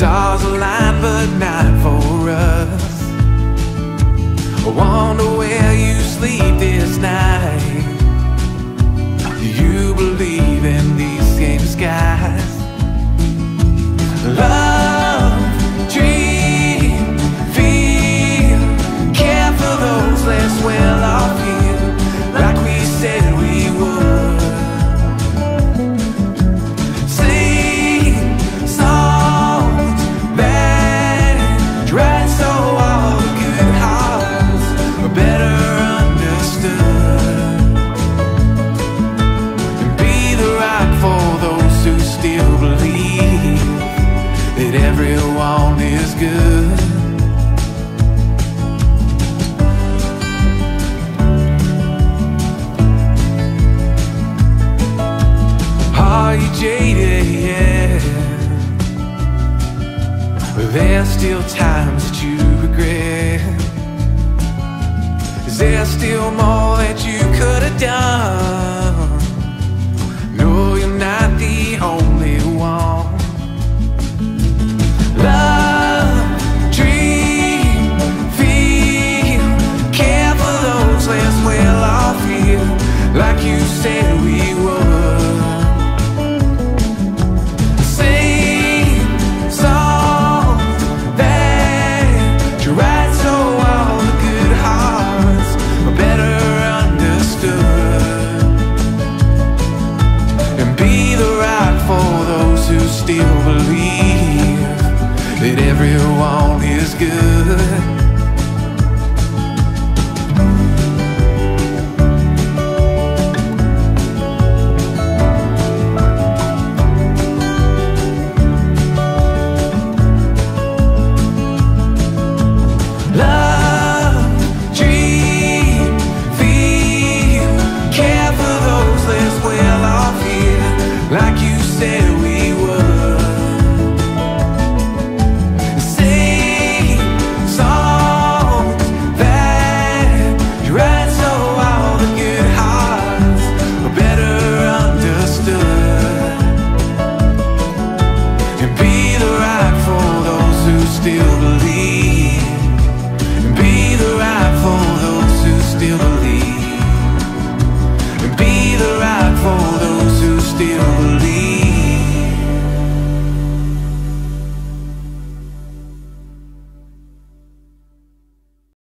stars aligned, but not for us. I wonder where you sleep this night. Do you believe in these that everyone is good. Are you jaded yet? There's still times that you regret. Is there still more that you could have done?